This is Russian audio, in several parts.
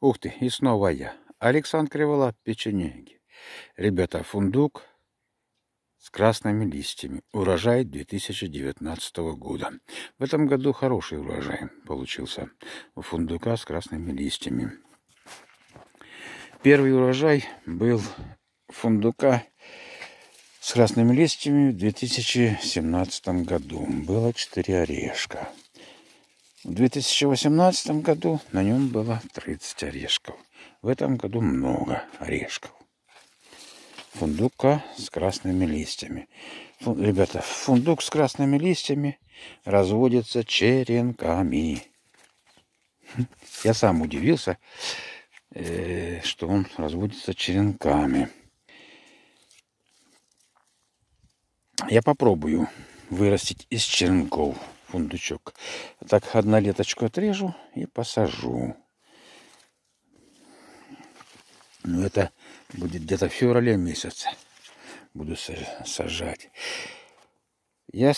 Ух ты, и снова я. Александр Кривола, печенеги. Ребята, фундук с красными листьями. Урожай 2019 года. В этом году хороший урожай получился у фундука с красными листьями. Первый урожай был фундука с красными листьями в 2017 году. Было 4 орешка. В 2018 году на нем было 30 орешков. В этом году много орешков. Фундука с красными листьями. Фу, ребята, фундук с красными листьями разводится черенками. Я сам удивился, э, что он разводится черенками. Я попробую вырастить из черенков фундучок. Так, однолеточку отрежу и посажу. Ну, это будет где-то в феврале месяце. Буду сажать. Я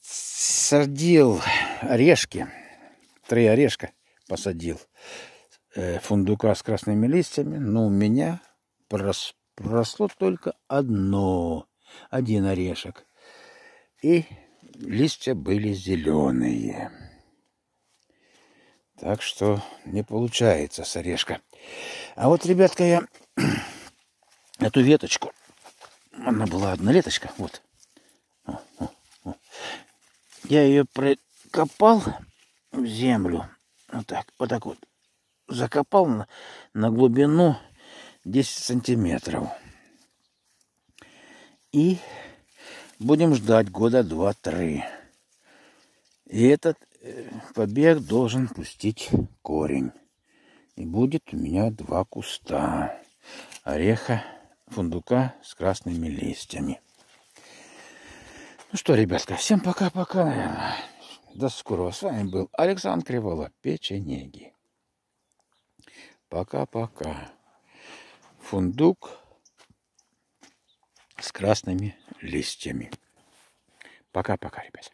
садил орешки. Три орешка посадил. Э, фундука с красными листьями. Но у меня проросло только одно. Один орешек. И листья были зеленые. Так что не получается с орешка. А вот, ребятка, я эту веточку, она была однолеточка, вот. Я ее прокопал в землю, вот так, вот так вот, закопал на, на глубину 10 сантиметров. И Будем ждать года два-три. И этот э, побег должен пустить корень. И будет у меня два куста ореха, фундука с красными листьями. Ну что, ребятка, всем пока-пока, наверное. До скорого. С вами был Александр Кривола, печенеги. Пока-пока. Фундук с красными листьями. Пока-пока, ребят.